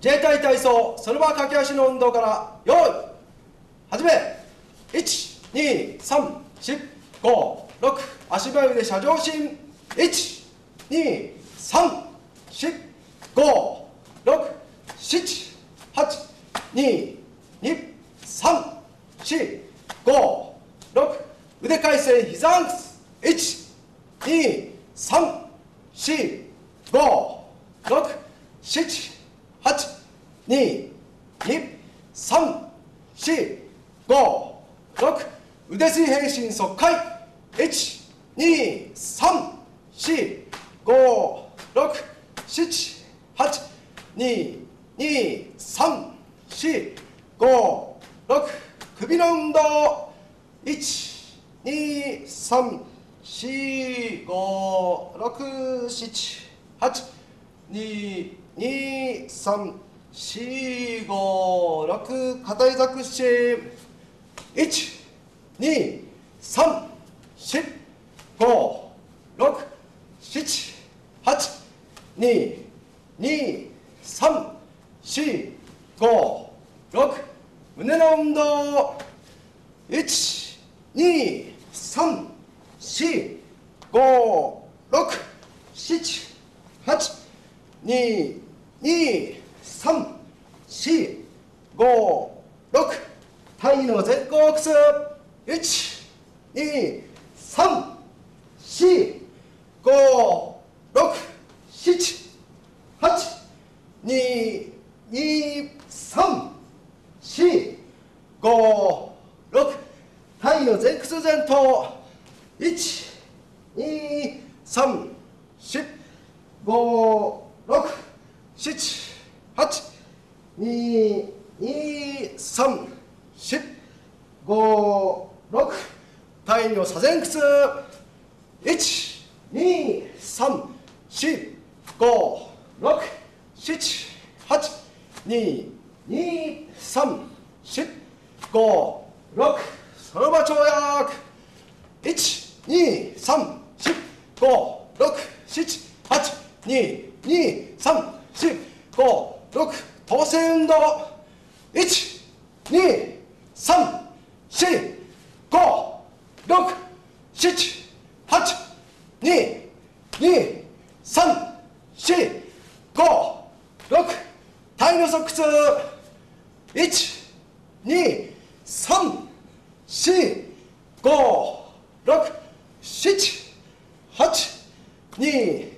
自衛隊体操その場駆け足の運動から用意始め12345 6足早腕斜上伸1234567822345腕回旋膝アンクス12345腕水平心側回1、2、3、4、5、6、7、8、2、2、3、4、5、6首の運動1、2、3、4、5、6、7、8、2、2、3、4、5、6片いざ屈伸1、2、3、四、五、六、七、八、二、二、三、四、五、六、胸の運動。一、二、三、四、五、六、七、八、二、二、三、四、五、六、体の前後屈。一、二、三、四、五、六、七、八、二、二、三、四、五、六、体の前屈前頭、一、二、三、四、五、六、七、八、二、二、三、四、五、六、太陽左前屈。一、二、三、四、五、六、七、八、二、二、三、四、五、六、その場跳躍。一、二、三、四、五、六、七、八、二。2、3、4、5、6、通せ運動1、2、3、4、5、6、7、8、2、2、3、4、5、6、タイム測定1、2、3、4、5、6、7、8、2、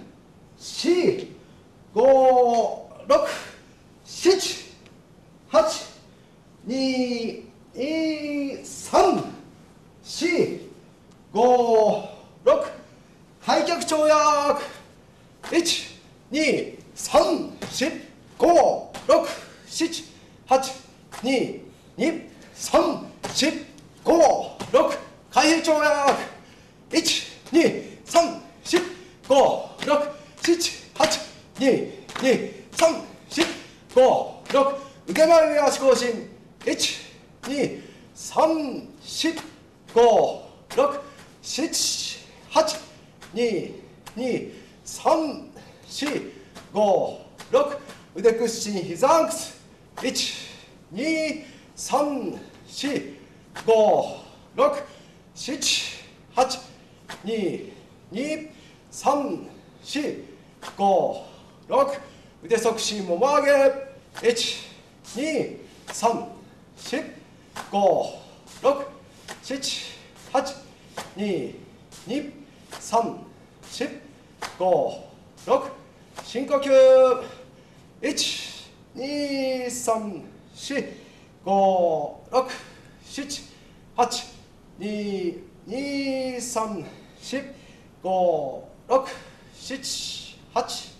56開脚跳躍1234567892345開閉跳躍1234567822345受け前足更新。1234567 7、8、2、2、3、4、5、6、腕屈伸、膝アンクス、1、2、3、4、5、6、7、8、2、2、3、4、5、6、腕側伸、もも上げ、1、2、3、4、5、6、7、8、2、2、3、4、5、6、深呼吸。1、2、3、4、5、6、7、8、2、2、3、4、5、6、7、8、